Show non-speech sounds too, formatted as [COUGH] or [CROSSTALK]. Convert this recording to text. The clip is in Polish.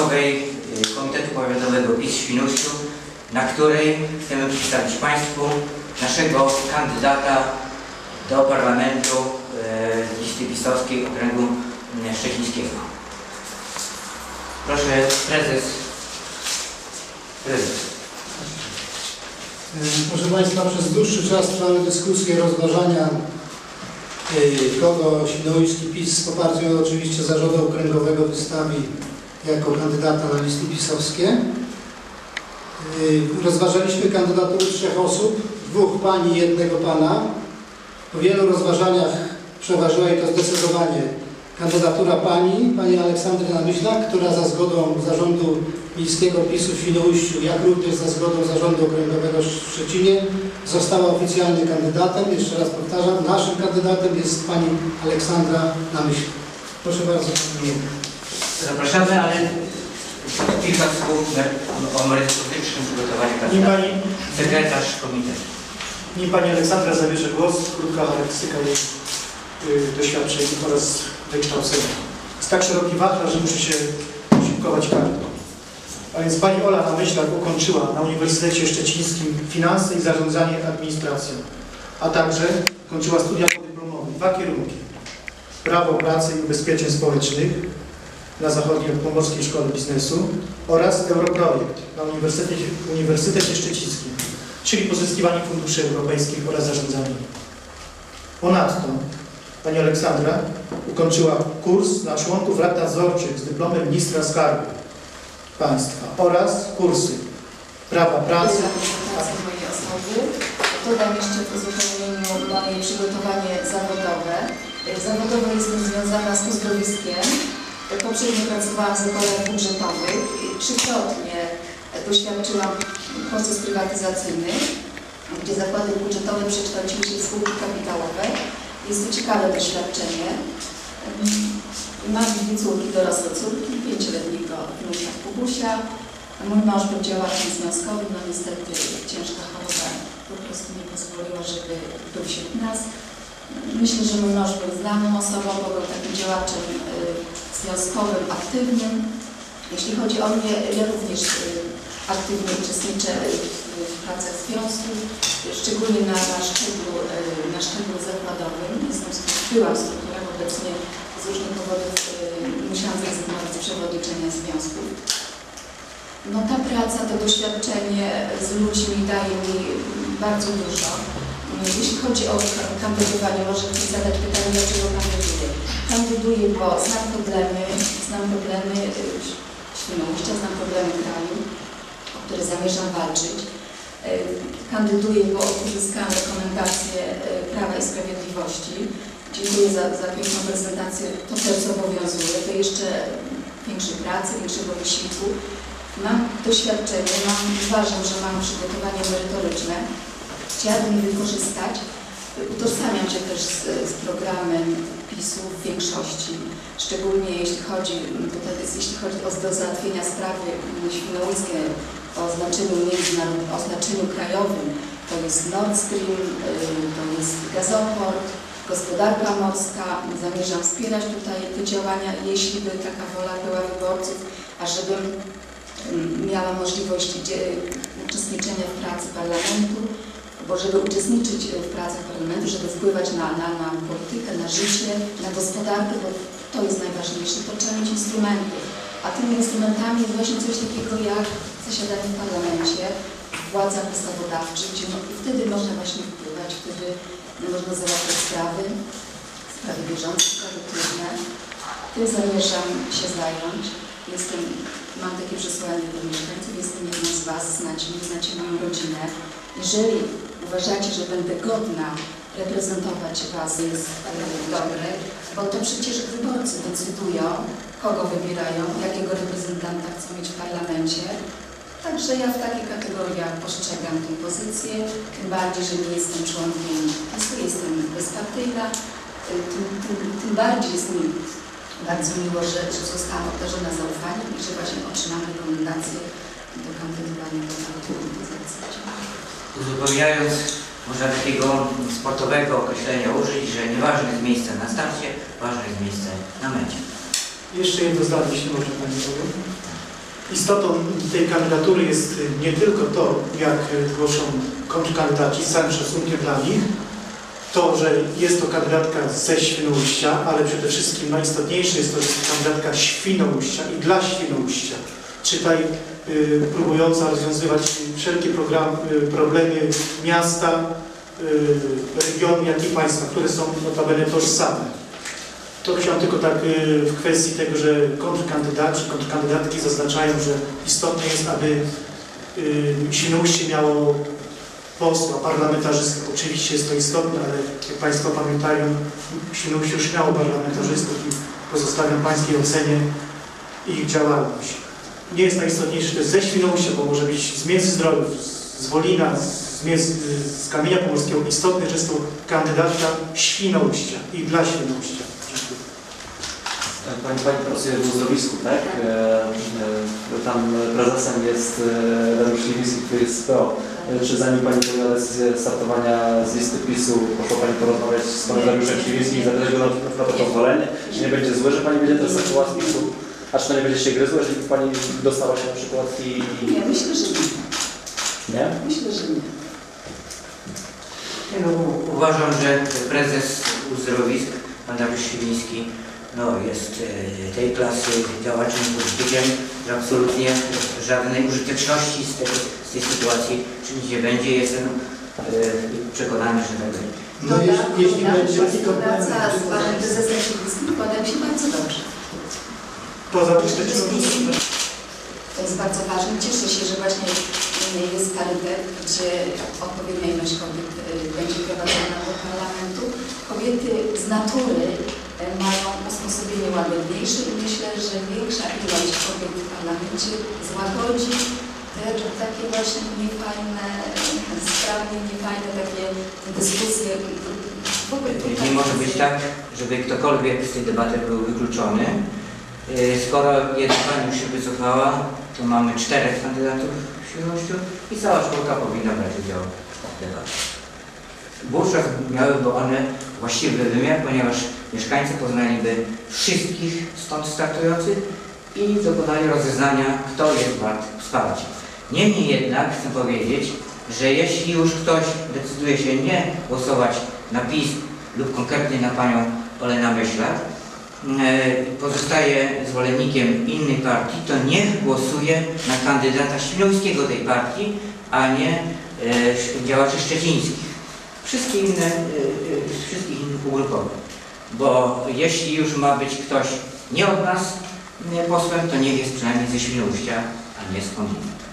Państwowej y, Komitetu Powiatowego PiS Świnoujściu, na której chcemy przedstawić Państwu naszego kandydata do Parlamentu y, listy pisowskiej Okręgu y, Szczecińskiego. Proszę prezes. Prezes. Proszę Państwa, przez dłuższy czas trwały dyskusje, rozważania, y, kogo Świnoujski PiS z poparciem oczywiście Zarządu Okręgowego wystawi jako kandydata na listy pisowskie. Y, Rozważaliśmy kandydatury trzech osób, dwóch pani i jednego pana. Po wielu rozważaniach przeważyła i to zdecydowanie kandydatura pani, pani Aleksandry Namyślak, która za zgodą Zarządu Miejskiego PiSu w Świnoujściu, jak również za zgodą Zarządu Okręgowego w Szczecinie została oficjalnym kandydatem. Jeszcze raz powtarzam, naszym kandydatem jest pani Aleksandra Namyślak. Proszę bardzo. pani Mirek. Zapraszamy, ale kilka słów o merytorycznym przygotowaniu kandydata. pani, Sekretarz komitetu. nim pani Aleksandra zabierze głos, krótka charakterystyka jej y, doświadczeń oraz wykształcenia. Jest tak szeroki wachlarz, że muszę się posiłkować kartą. A więc pani Ola Namyślak ukończyła na Uniwersytecie Szczecińskim Finanse i Zarządzanie Administracją, a także kończyła studia podyplomowe, dwa kierunki. Prawo pracy i ubezpieczeń społecznych na Zachodniej Pomorskiej Szkole Biznesu oraz Europrojekt na Uniwersytecie, Uniwersytecie Szczecińskim czyli pozyskiwanie funduszy europejskich oraz zarządzanie. Ponadto pani Aleksandra ukończyła kurs na członków rad nadzorczych z dyplomem ministra skarbu państwa oraz kursy prawa pracy, prezentację mojej osoby. Dodam jeszcze w uzupełnieniu moje przygotowanie zawodowe. Zawodowo jestem związana z uzdrowiskiem. Poprzednio pracowałam w zakładach budżetowych. Trzykrotnie doświadczyłam proces prywatyzacyjny, gdzie zakłady budżetowe przekształciły się w spółki kapitałowe. Jest to ciekawe doświadczenie. Mam dwie córki, dorosłe córki, pięcioletniego wnuka Kubusia. Mój mąż był działaczem związkowym, no niestety ciężka choroba po prostu nie pozwoliła, żeby był wśród nas. Myślę, że mój mąż był znaną osobą, bo był takim działaczem związkowym, aktywnym. Jeśli chodzi o mnie, ja również y, aktywnie uczestniczę w pracach związku, szczególnie na, na, szczeblu, y, na szczeblu zakładowym. Jestem, byłam strukturą obecnie z różnych powodów y, musiałam zrezygnować z przewodniczenia związków. No ta praca, to doświadczenie z ludźmi daje mi bardzo dużo. Jeśli chodzi o ka- kandydowanie, może ktoś zadać pytanie, dlaczego kandyduję. Kandyduję, bo znam problemy, znam problemy Świnoujścia, znam problemy kraju, o które zamierzam walczyć. Y, Kandyduję, bo uzyskałam rekomendacje y, Prawa i Sprawiedliwości. Dziękuję za, za piękną prezentację. To też zobowiązuje do jeszcze większej pracy, większego wysiłku. Mam doświadczenie, mam, uważam, że mam przygotowanie merytoryczne. Chciałabym wykorzystać. Utożsamiam się też z, z programem PiSu w większości, szczególnie jeśli chodzi, to tak jest, jeśli chodzi o do załatwienia sprawy świnoujskie o znaczeniu międzynarodowym, o znaczeniu krajowym. To jest Nord Stream, y, to jest gazoport, gospodarka morska. Zamierzam wspierać tutaj te działania, jeśli by taka wola była wyborców, a mm, miała możliwość uczestniczenia w pracy parlamentu, bo żeby uczestniczyć w pracach parlamentu, żeby wpływać na, na, na politykę, na życie, na gospodarkę, bo to jest najważniejsze, to trzeba mieć instrumenty. A tymi instrumentami jest właśnie coś takiego jak zasiadanie w parlamencie, władza ustawodawcza, gdzie no, wtedy można właśnie wpływać, wtedy można załatwiać sprawy, sprawy bieżące, sprawy trudne. Tym zamierzam się zająć. Jestem, mam takie przesłanie do mieszkańców, jestem jedną z Was, znacie mnie, znacie moją rodzinę. Jeżeli uważacie, że będę godna reprezentować Was, jest e, dobre, bo to przecież wyborcy decydują, kogo wybierają, jakiego reprezentanta chcą mieć w parlamencie. Także ja w takich kategoriach postrzegam tę pozycję, tym bardziej, że nie jestem członkiem PiSu, jestem bezpartyjna, y, tym, tym, tym bardziej jest mi bardzo miło, że, że zostałam obdarzona zaufaniem i że właśnie otrzymam rekomendację do kandydowania do narodowej pozycji. Uzupełniając, można takiego sportowego określenia użyć, że nieważne jest miejsce na starcie, ważne jest miejsce na mecie. Jeszcze jedno zdanie, jeśli można Pani powiem. Istotą tej kandydatury jest nie tylko to, jak głoszą kontrkandydaci z całym szacunkiem dla nich, to, że jest to kandydatka ze Świnoujścia, ale przede wszystkim najistotniejsze jest to, że jest kandydatka Świnoujścia i dla Świnoujścia. Czytaj próbująca rozwiązywać wszelkie y, problemy miasta, y, regionu, jak i państwa, które są notabene tożsame. To chciałem tylko tak y, w kwestii tego, że kontrkandydaci, kontrkandydatki zaznaczają, że istotne jest, aby y, Świnoujście miało posła, parlamentarzystów. Oczywiście jest to istotne, ale jak Państwo pamiętają, Świnoujście już miało parlamentarzystów i pozostawiam Pańskiej ocenie ich działalność. Nie jest najistotniejsze, że to jest ze Świnoujścia, bo może być z Międzyzdrojów, z Wolina, z, z Kamienia Pomorskiego. Istotne, że jest to kandydatka Świnoujścia i dla Świnoujścia. Pani, pani pracuje w uzdrowisku, tak? E, e, tam prezesem jest e, Dariusz Liwiński, który jest PO. E, Czy zanim Pani podjęła decyzję startowania z listy PiSu, poszła Pani porozmawiać z Panem Dariuszem Liwińskim i zapytać go na, na to pozwolenie? Czy nie będzie złe, że Pani będzie teraz startowała z PiSu? A czy to nie będzie się gryzło, jeżeli Pani dostała się na przykład i... Nie, myślę, że nie. Nie? Myślę, że nie. No, uważam, że prezes uzdrowisk, pan Dariusz Siwiński, no, jest e, tej klasy działaczem, politykiem, że absolutnie żadnej użyteczności z, tego, z tej sytuacji czynić nie będzie. Jestem e, przekonany, że tak będzie. No jeśli, jeśli będzie... Współpraca z panem prezesem Siedliskim układa mi się bardzo dobrze. Poza tym też To jest bardzo ważne. Cieszę się, że właśnie jest parytet, gdzie odpowiednia ilość kobiet y, będzie prowadzona do parlamentu. Kobiety z natury y, mają usposobienie łagodniejsze i myślę, że większa ilość kobiet w parlamencie złagodzi te takie właśnie niefajne [LAUGHS] sprawy, niefajne takie dyskusje. W ogóle Nie może być tak, żeby ktokolwiek z tej debaty był wykluczony. E, Skoro jedna pani już się wycofała, to mamy czterech kandydatów w Świnoujściu i cała czwórka powinna brać udział w debacie. Wówczas miałyby one właściwy wymiar, ponieważ mieszkańcy poznaliby wszystkich stąd startujących i dokonali rozeznania, kto jest wart wsparcia. Niemniej jednak chcę powiedzieć, że jeśli już ktoś decyduje się nie głosować na PiS lub konkretnie na panią Olenę Myślak, pozostaje zwolennikiem innej partii, to niech głosuje na kandydata świnoujskiego tej partii, a nie e, działaczy szczecińskich. Wszystkie inne, e, e, wszystkich innych ugrupowań. Bo jeśli już ma być ktoś nie od nas e, posłem, to niech jest przynajmniej ze Świnoujścia, a nie skądinąd.